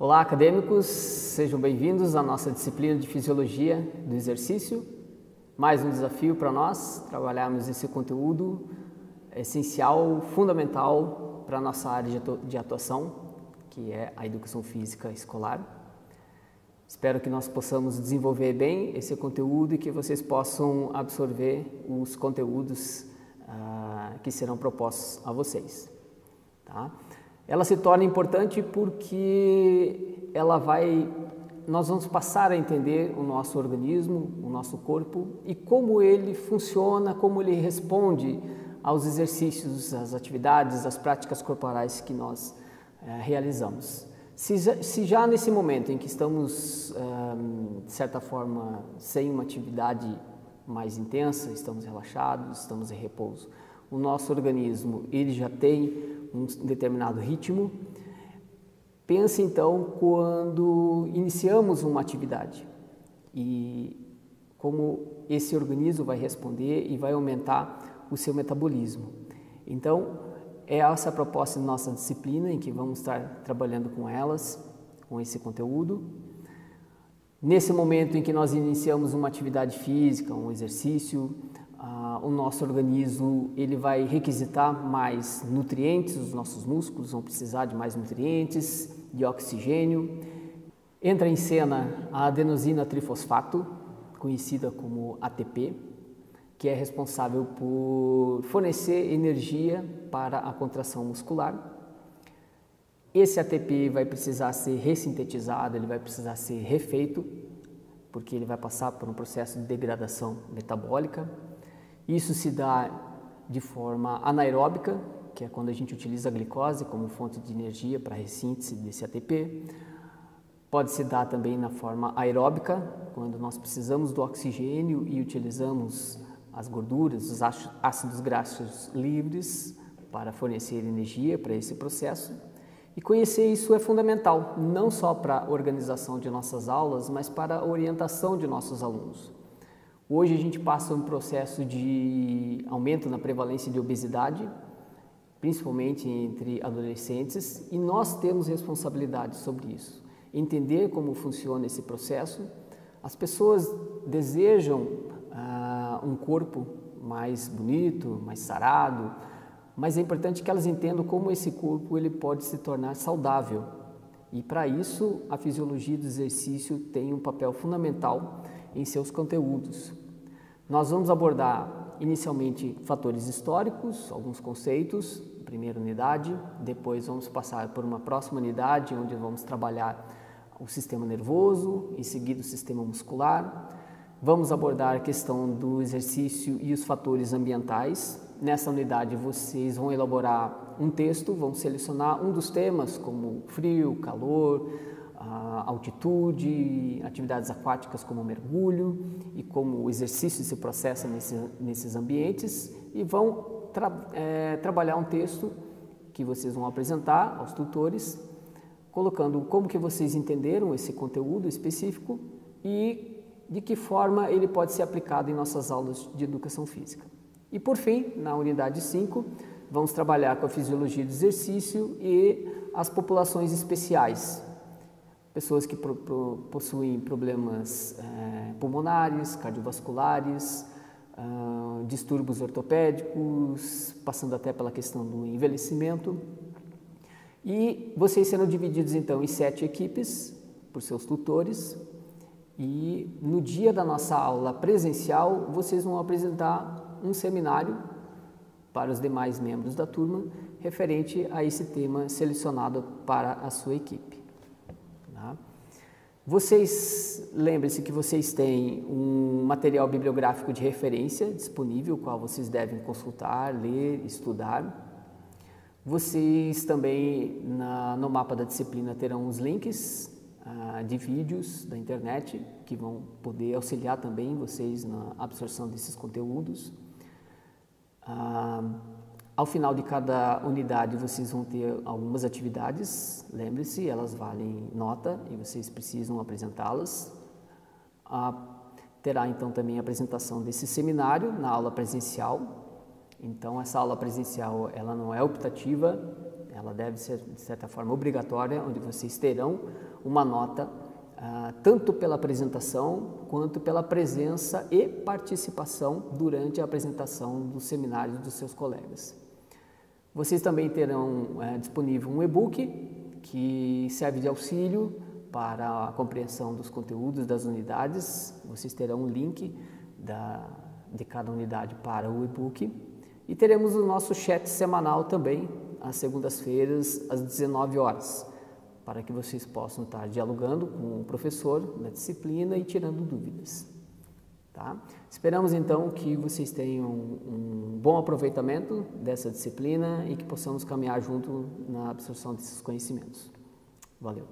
Olá, acadêmicos, sejam bem-vindos à nossa disciplina de Fisiologia do Exercício. Mais um desafio para nós trabalharmos esse conteúdo essencial, fundamental para a nossa área de atuação, que é a educação física escolar. Espero que nós possamos desenvolver bem esse conteúdo e que vocês possam absorver os conteúdos uh, que serão propostos a vocês. Tá? Ela se torna importante porque ela vai, nós vamos passar a entender o nosso organismo, o nosso corpo e como ele funciona, como ele responde aos exercícios, às atividades, às práticas corporais que nós é, realizamos. Se, se, já nesse momento em que estamos, de certa forma, sem uma atividade mais intensa, estamos relaxados, estamos em repouso, o nosso organismo ele já tem um determinado ritmo. Pense então quando iniciamos uma atividade e como esse organismo vai responder e vai aumentar o seu metabolismo. Então, é essa a proposta da nossa disciplina em que vamos estar trabalhando com elas, com esse conteúdo. Nesse momento em que nós iniciamos uma atividade física, um exercício, o nosso organismo ele vai requisitar mais nutrientes, os nossos músculos vão precisar de mais nutrientes, de oxigênio. Entra em cena a adenosina trifosfato, conhecida como ATP, que é responsável por fornecer energia para a contração muscular. Esse ATP vai precisar ser ressintetizado, ele vai precisar ser refeito, porque ele vai passar por um processo de degradação metabólica. Isso se dá de forma anaeróbica, que é quando a gente utiliza a glicose como fonte de energia para a ressíntese desse ATP. Pode se dar também na forma aeróbica, quando nós precisamos do oxigênio e utilizamos as gorduras, os ácidos graxos livres para fornecer energia para esse processo. E conhecer isso é fundamental, não só para a organização de nossas aulas, mas para a orientação de nossos alunos. Hoje a gente passa um processo de aumento na prevalência de obesidade, principalmente entre adolescentes, e nós temos responsabilidade sobre isso. Entender como funciona esse processo. As pessoas desejam uh, um corpo mais bonito, mais sarado, mas é importante que elas entendam como esse corpo ele pode se tornar saudável. E para isso, a fisiologia do exercício tem um papel fundamental em seus conteúdos. Nós vamos abordar inicialmente fatores históricos, alguns conceitos, primeira unidade, depois vamos passar por uma próxima unidade onde vamos trabalhar o sistema nervoso, em seguida o sistema muscular. Vamos abordar a questão do exercício e os fatores ambientais. Nessa unidade vocês vão elaborar um texto, vão selecionar um dos temas como frio, calor, altitude, atividades aquáticas como mergulho e como o exercício se processa nesse, nesses ambientes e vão tra é, trabalhar um texto que vocês vão apresentar aos tutores, colocando como que vocês entenderam esse conteúdo específico e de que forma ele pode ser aplicado em nossas aulas de educação física. E por fim, na unidade 5, vamos trabalhar com a fisiologia do exercício e as populações especiais, pessoas que pro, pro, possuem problemas é, pulmonares, cardiovasculares, uh, distúrbios ortopédicos, passando até pela questão do envelhecimento. E vocês serão divididos então em sete equipes por seus tutores. E no dia da nossa aula presencial, vocês vão apresentar um seminário para os demais membros da turma referente a esse tema selecionado para a sua equipe. Vocês, lembrem-se que vocês têm um material bibliográfico de referência disponível, o qual vocês devem consultar, ler, estudar. Vocês também, na, no mapa da disciplina, terão os links ah, de vídeos da internet que vão poder auxiliar também vocês na absorção desses conteúdos. Ah, ao final de cada unidade, vocês vão ter algumas atividades, lembre-se, elas valem nota e vocês precisam apresentá-las. Ah, terá então também a apresentação desse seminário na aula presencial. Então, essa aula presencial ela não é optativa, ela deve ser, de certa forma, obrigatória, onde vocês terão uma nota ah, tanto pela apresentação quanto pela presença e participação durante a apresentação dos seminários dos seus colegas. Vocês também terão é, disponível um e-book que serve de auxílio para a compreensão dos conteúdos das unidades. Vocês terão um link da, de cada unidade para o e-book. E teremos o nosso chat semanal também, às segundas-feiras, às 19 horas para que vocês possam estar dialogando com o professor na disciplina e tirando dúvidas. Tá? Esperamos então que vocês tenham um bom aproveitamento dessa disciplina e que possamos caminhar junto na absorção desses conhecimentos. Valeu!